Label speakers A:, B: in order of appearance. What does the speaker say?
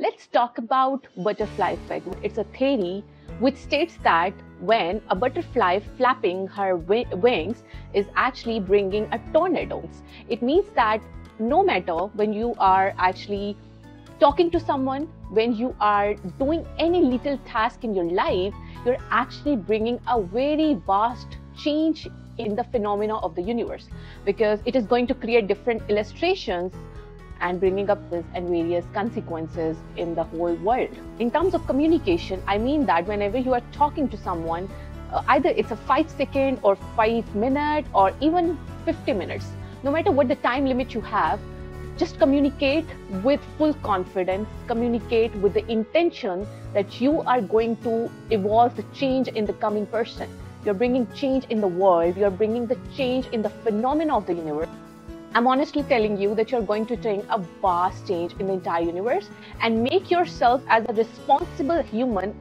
A: Let's talk about butterfly effect. It's a theory which states that when a butterfly flapping her wings is actually bringing a tornado. It means that no matter when you are actually talking to someone, when you are doing any little task in your life, you're actually bringing a very vast change in the phenomena of the universe because it is going to create different illustrations and bringing up this and various consequences in the whole world. In terms of communication, I mean that whenever you are talking to someone, uh, either it's a five second or five minute or even 50 minutes, no matter what the time limit you have, just communicate with full confidence, communicate with the intention that you are going to evolve the change in the coming person. You're bringing change in the world, you're bringing the change in the phenomena of the universe. I'm honestly telling you that you're going to bring a vast change in the entire universe and make yourself as a responsible human